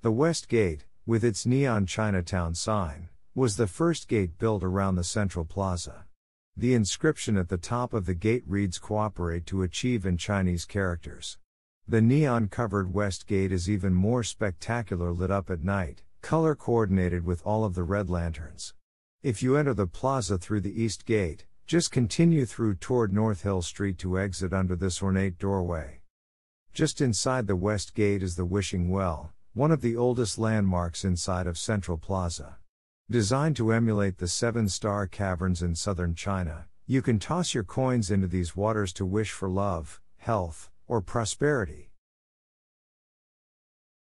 The West Gate, with its neon Chinatown sign, was the first gate built around the central plaza. The inscription at the top of the gate reads Cooperate to achieve in Chinese characters. The neon covered West Gate is even more spectacular lit up at night, color coordinated with all of the red lanterns. If you enter the plaza through the East Gate, just continue through toward North Hill Street to exit under this ornate doorway. Just inside the West Gate is the Wishing Well, one of the oldest landmarks inside of Central Plaza. Designed to emulate the seven star caverns in southern China, you can toss your coins into these waters to wish for love, health, or prosperity.